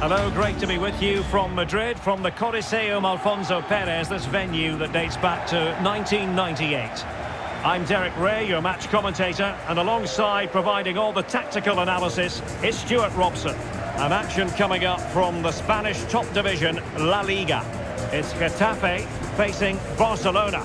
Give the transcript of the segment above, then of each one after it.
Hello, great to be with you from Madrid, from the Coliseum Alfonso Perez, this venue that dates back to 1998. I'm Derek Ray, your match commentator, and alongside providing all the tactical analysis is Stuart Robson. An action coming up from the Spanish top division, La Liga. It's Getafe facing Barcelona.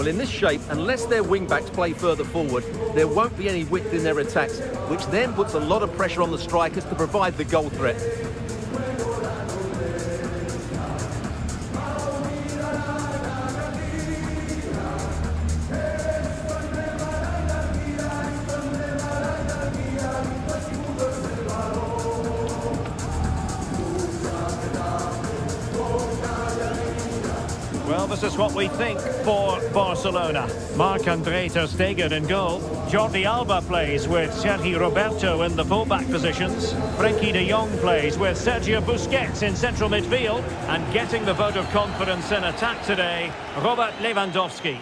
Well, in this shape, unless their wing-backs play further forward, there won't be any width in their attacks, which then puts a lot of pressure on the strikers to provide the goal threat. Well, this is what we think Barcelona. Marc-Andre Ter Stegen in goal. Jordi Alba plays with Sergi Roberto in the fullback positions. Frenkie de Jong plays with Sergio Busquets in central midfield. And getting the vote of confidence in attack today, Robert Lewandowski.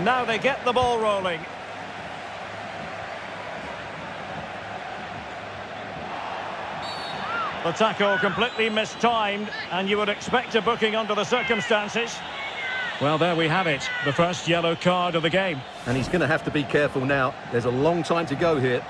And now they get the ball rolling. The tackle completely mistimed, and you would expect a booking under the circumstances. Well, there we have it, the first yellow card of the game. And he's going to have to be careful now. There's a long time to go here.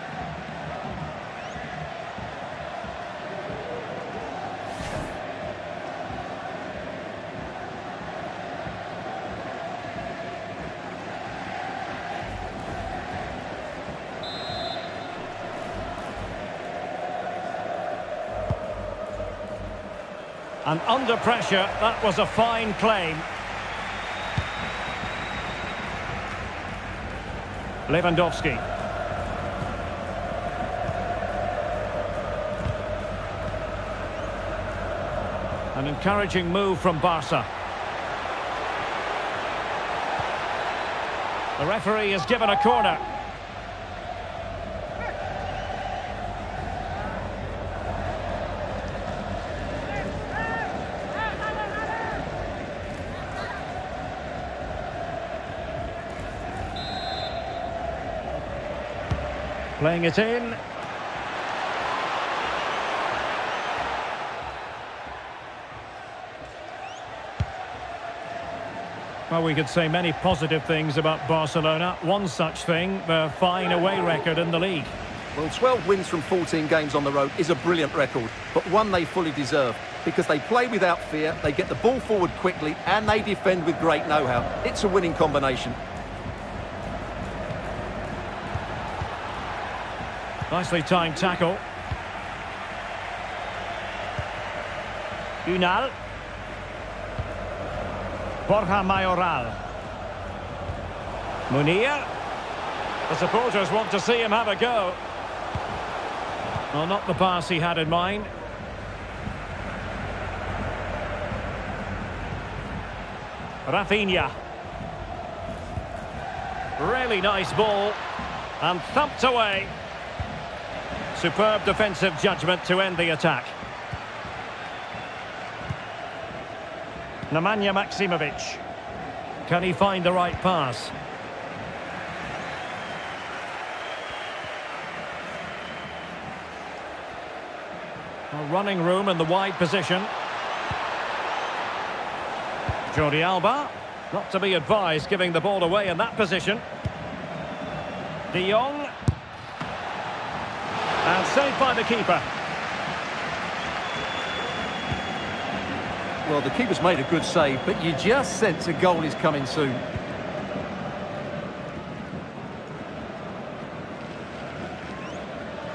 And under pressure, that was a fine claim. Lewandowski. An encouraging move from Barca. The referee has given a corner. Playing it in. Well, we could say many positive things about Barcelona. One such thing, their fine away record in the league. Well, 12 wins from 14 games on the road is a brilliant record, but one they fully deserve because they play without fear, they get the ball forward quickly, and they defend with great know-how. It's a winning combination. Nicely timed tackle. Unal. Borja Mayoral. Munir. The supporters want to see him have a go. Well, not the pass he had in mind. Rafinha. Really nice ball. And thumped away. Superb defensive judgment to end the attack. Nemanja Maksimovic. Can he find the right pass? A running room in the wide position. Jordi Alba. Not to be advised giving the ball away in that position. De Jong. And saved by the keeper. Well, the keeper's made a good save, but you just sense a goal is coming soon.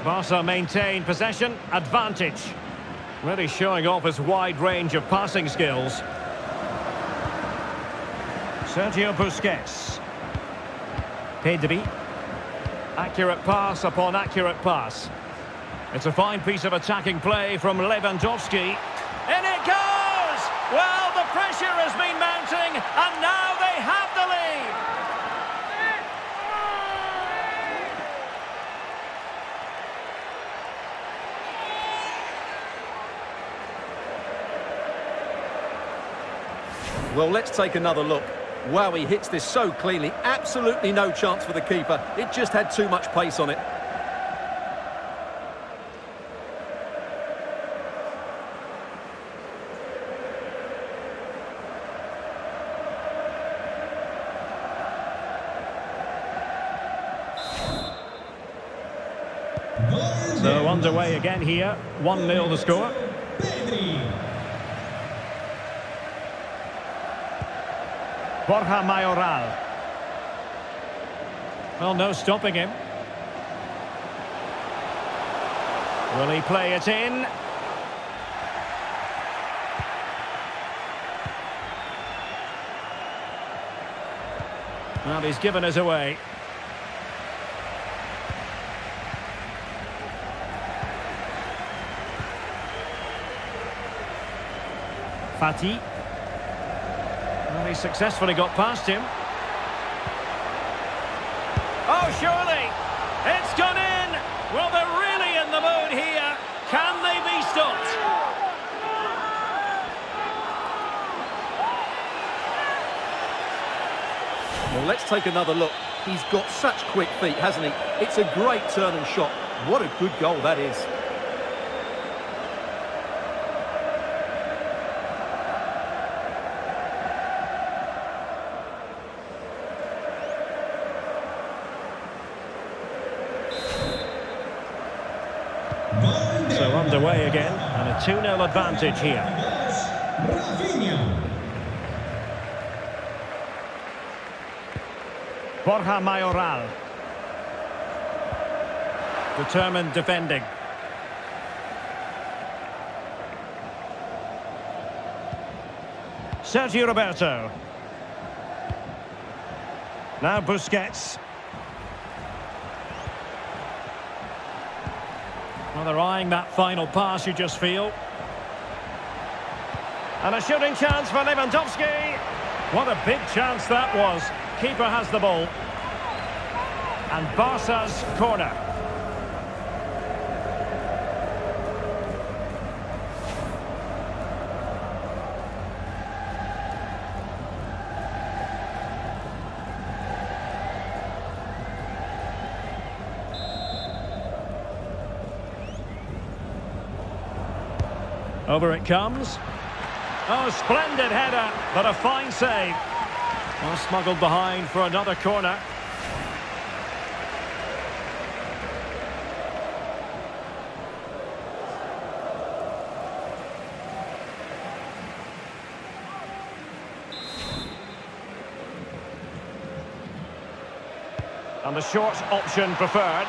Barca maintain possession, advantage. Really showing off his wide range of passing skills. Sergio Busquets. Pedri. Accurate pass upon accurate pass. It's a fine piece of attacking play from Lewandowski. In it goes! Well, the pressure has been mounting, and now they have the lead. Well, let's take another look. Wow, he hits this so cleanly. Absolutely no chance for the keeper. It just had too much pace on it. So underway again here. 1-0 the score. Borja Mayoral. Well, no stopping him. Will he play it in? Well, he's given us away. Fati. Well, he successfully got past him. Oh, surely! It's gone in! Well, they're really in the mood here. Can they be stopped? Well, let's take another look. He's got such quick feet, hasn't he? It's a great turn and shot. What a good goal that is. So underway again, and a 2-0 advantage here. Borja Mayoral. Determined defending. Sergi Roberto. Now Busquets. Well, they're eyeing that final pass, you just feel. And a shooting chance for Lewandowski. What a big chance that was. Keeper has the ball. And Barca's corner. Over it comes. Oh, splendid header, but a fine save. Well, smuggled behind for another corner. And the short option preferred.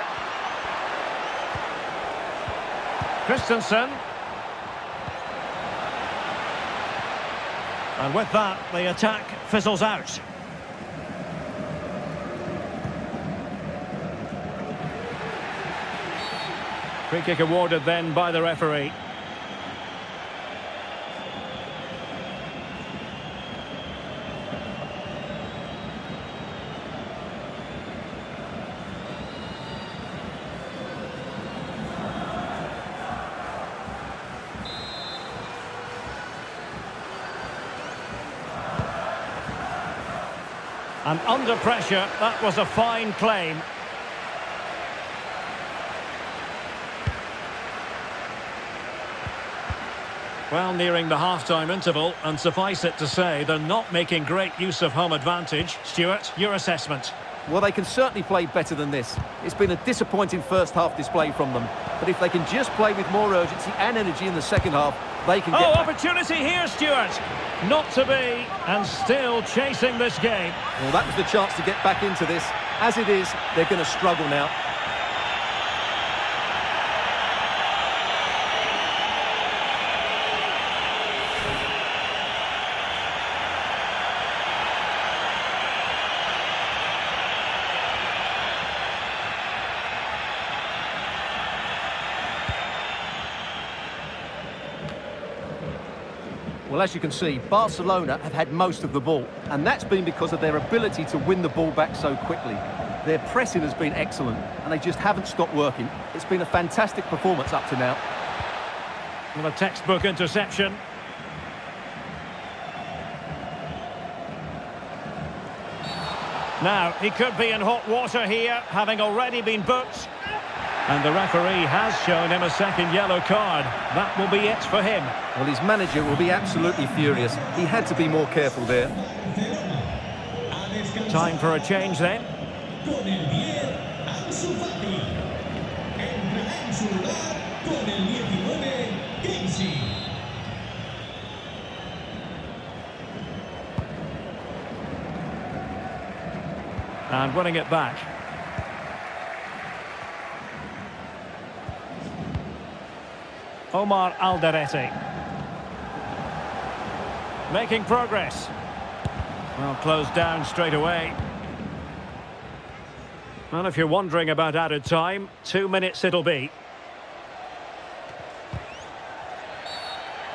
Christensen. And with that, the attack fizzles out. Free kick awarded then by the referee. And under pressure, that was a fine claim. Well, nearing the half-time interval, and suffice it to say, they're not making great use of home advantage. Stuart, your assessment? Well, they can certainly play better than this. It's been a disappointing first half display from them. But if they can just play with more urgency and energy in the second half, they can Oh, get... opportunity here, Stuart. Not to be, and still chasing this game. Well, that was the chance to get back into this. As it is, they're going to struggle now. Well, as you can see, Barcelona have had most of the ball, and that's been because of their ability to win the ball back so quickly. Their pressing has been excellent, and they just haven't stopped working. It's been a fantastic performance up to now. Well, a textbook interception. Now, he could be in hot water here, having already been booked. And the referee has shown him a second yellow card. That will be it for him. Well, his manager will be absolutely furious. He had to be more careful there. Time for a change then. Con el 10, Ansu Fati. Entrará en su lugar con el 19, Kessié. And winning it back. Omar Alderete. Making progress. Well, closed down straight away. Well, if you're wondering about added time, two minutes it'll be.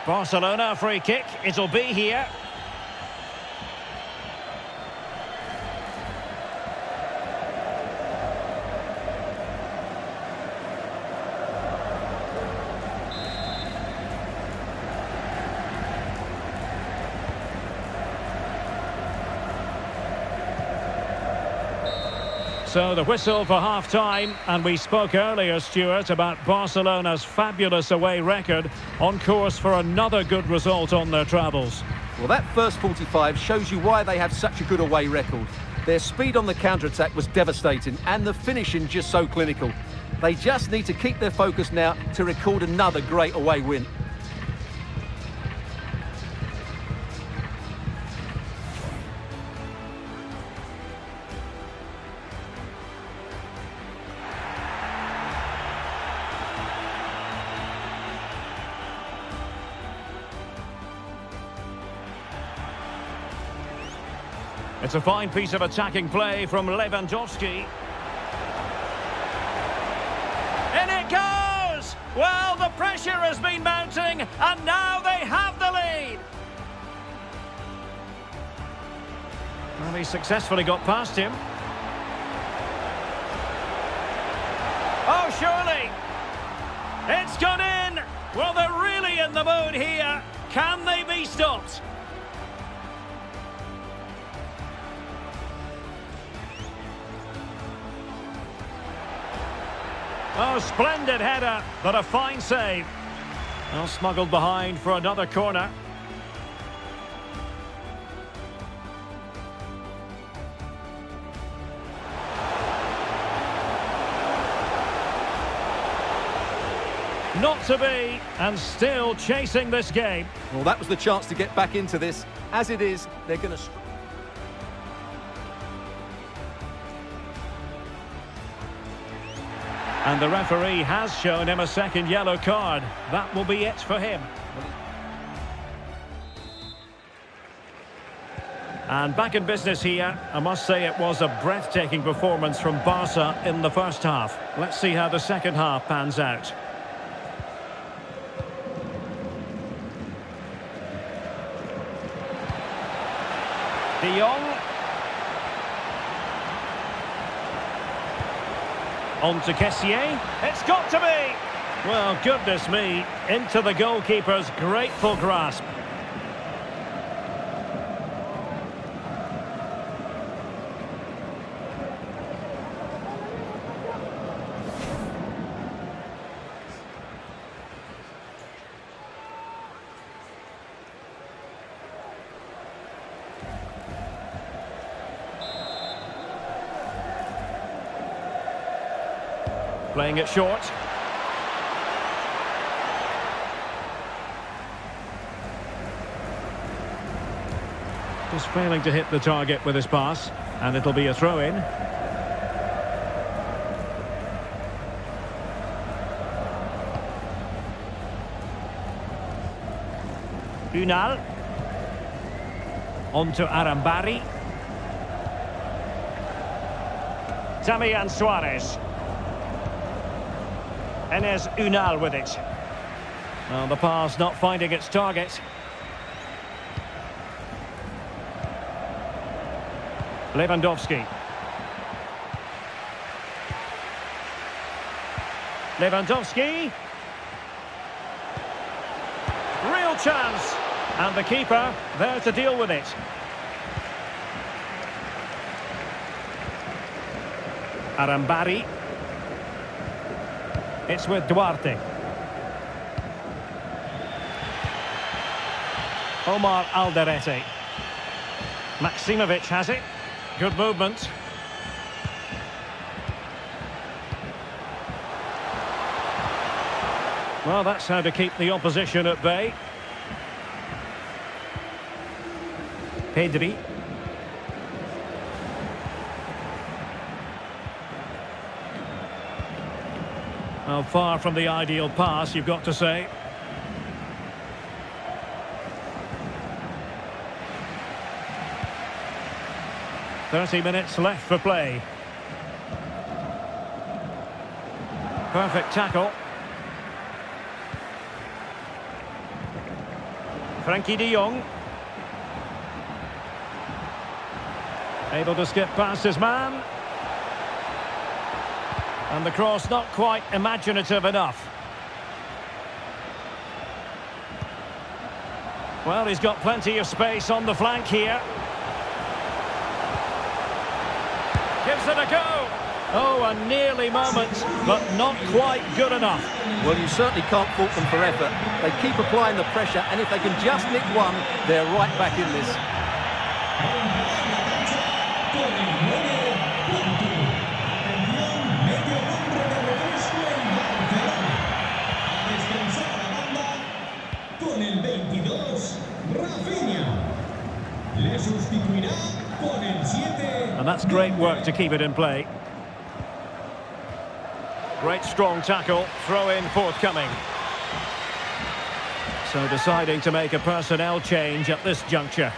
Barcelona free kick, it'll be here. So the whistle for half-time, and we spoke earlier, Stuart, about Barcelona's fabulous away record, on course for another good result on their travels. Well, that first 45 shows you why they have such a good away record. Their speed on the counter-attack was devastating, and the finishing just so clinical. They just need to keep their focus now to record another great away win. It's a fine piece of attacking play from Lewandowski. In it goes! Well, the pressure has been mounting, and now they have the lead. Well, he successfully got past him. Oh, surely! It's gone in! Well, they're really in the mood here. Can they be stopped? Oh, splendid header, but a fine save. Well, smuggled behind for another corner. Not to be, and still chasing this game. Well, that was the chance to get back into this. As it is, they're going to... And the referee has shown him a second yellow card. That will be it for him. And back in business here, I must say it was a breathtaking performance from Barca in the first half. Let's see how the second half pans out. De Jong. On to Kessié. It's got to be! Well, goodness me, into the goalkeeper's grateful grasp. Playing it short. Just failing to hit the target with his pass. And it'll be a throw-in. Unal. On to Arambarri. Damian Suarez. Enes Unal with it. Well, the pass not finding its target. Lewandowski. Lewandowski. Real chance. And the keeper there to deal with it. Arambarri. It's with Duarte. Omar Alderete. Maksimovic has it. Good movement. Well, that's how to keep the opposition at bay. Pedri. Well, far from the ideal pass, you've got to say. Thirty minutes left for play. Perfect tackle. Frenkie de Jong. Able to skip past his man. And the cross not quite imaginative enough. Well, he's got plenty of space on the flank here. Gives it a go. Oh, a nearly moment, but not quite good enough. Well, you certainly can't fault them for effort. They keep applying the pressure, and if they can just nick one, they're right back in this. Con el 22, Rafinha. Le sustituirá con el 7. And that's great work to keep it in play. Great strong tackle, throw in forthcoming. So deciding to make a personnel change at this juncture.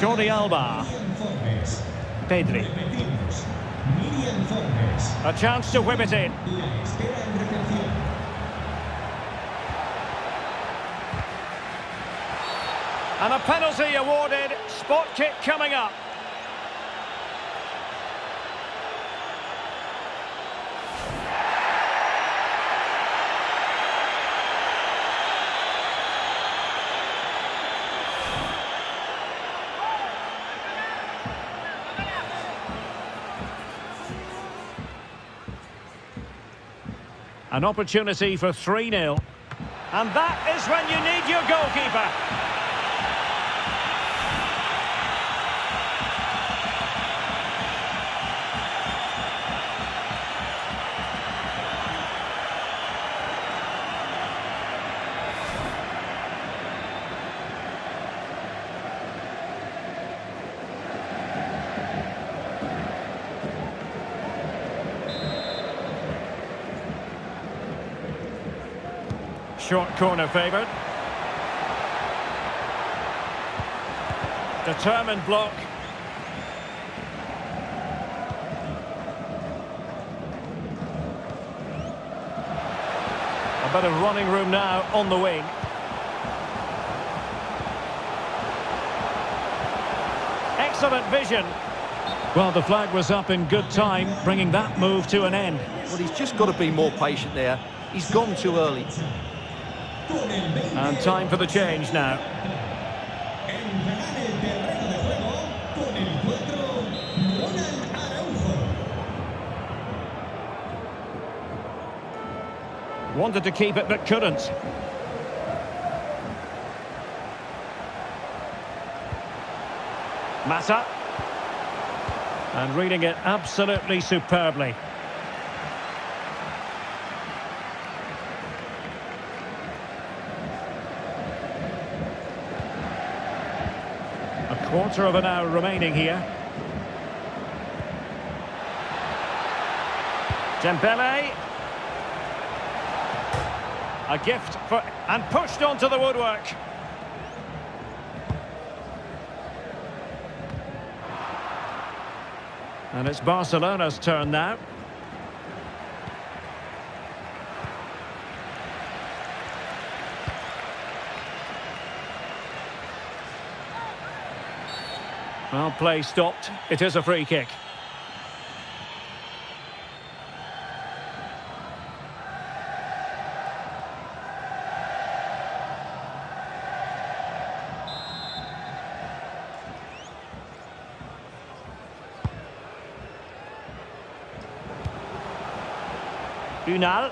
Jordi Alba. Pedri. A chance to whip it in. And a penalty awarded. Spot kick coming up. An opportunity for 3-0. And that is when you need your goalkeeper. Short corner favoured. Determined block. A bit of running room now on the wing. Excellent vision. Well, the flag was up in good time, bringing that move to an end. Well, he's just got to be more patient there. He's gone too early. Con el 20. And time for the change now. Entrará en el terreno de juego con el 4, Ronald Araujo. Wanted to keep it but couldn't. Mata. And reading it absolutely superbly. Quarter of an hour remaining here. Dembele. A gift for and pushed onto the woodwork. And it's Barcelona's turn now. Well, play stopped. It is a free kick. Unal.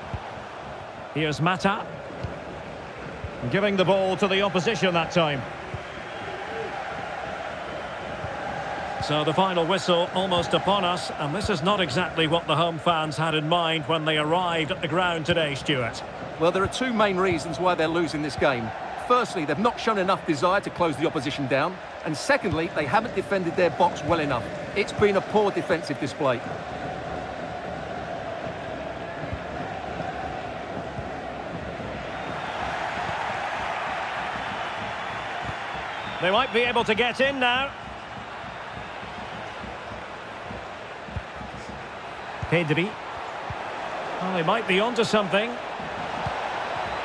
Here's Mata. Giving the ball to the opposition that time. So the final whistle almost upon us, and this is not exactly what the home fans had in mind when they arrived at the ground today, Stuart. Well, there are two main reasons why they're losing this game. Firstly, they've not shown enough desire to close the opposition down. And secondly, they haven't defended their box well enough. It's been a poor defensive display. They might be able to get in now. Pedri. Well, they might be onto something.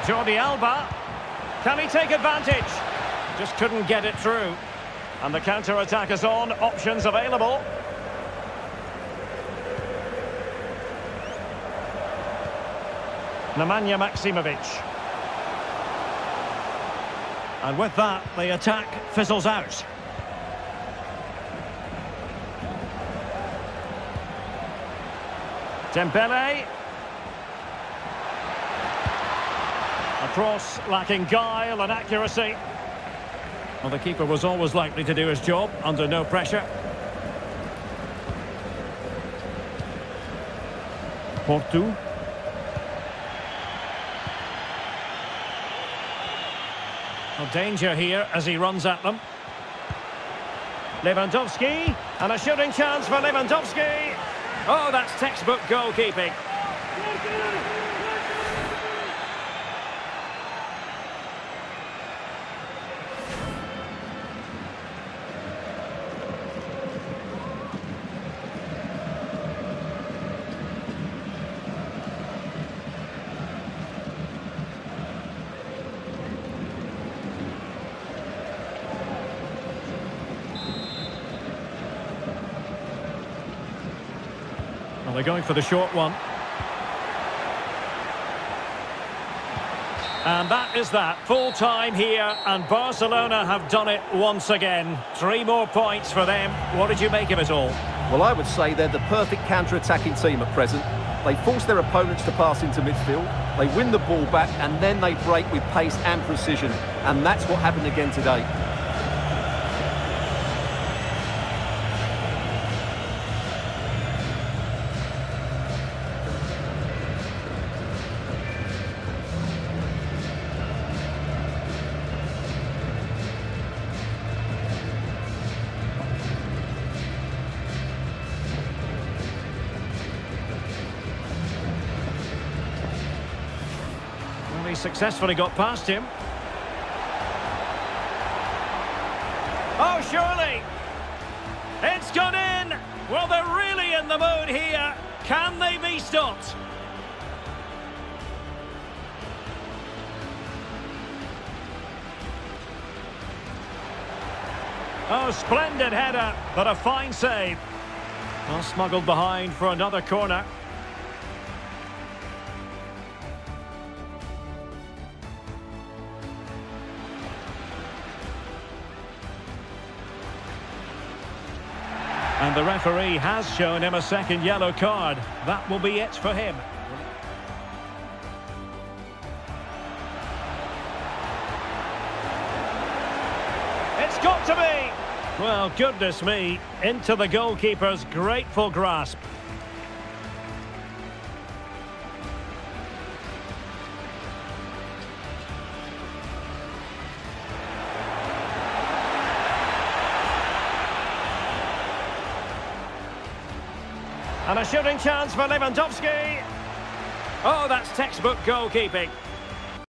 Jordi Alba. Can he take advantage? Just couldn't get it through. And the counter-attack is on. Options available. Nemanja Maksimovic. And with that, the attack fizzles out. Dembele. A cross lacking guile and accuracy. Well, the keeper was always likely to do his job under no pressure. Porto. Well, danger here as he runs at them. Lewandowski, and a shooting chance for Lewandowski. Oh, that's textbook goalkeeping. Well, they're going for the short one. And that is that. Full time here, and Barcelona have done it once again. Three more points for them. What did you make of it all? Well, I would say they're the perfect counter-attacking team at present. They force their opponents to pass into midfield, they win the ball back, and then they break with pace and precision. And that's what happened again today. Successfully got past him. Oh, surely! It's gone in! Well, they're really in the mood here. Can they be stopped? Oh, splendid header, but a fine save. Well, smuggled behind for another corner. And the referee has shown him a second yellow card. That will be it for him. It's got to be! Well, goodness me, into the goalkeeper's grateful grasp. A shooting chance for Lewandowski. Oh, that's textbook goalkeeping.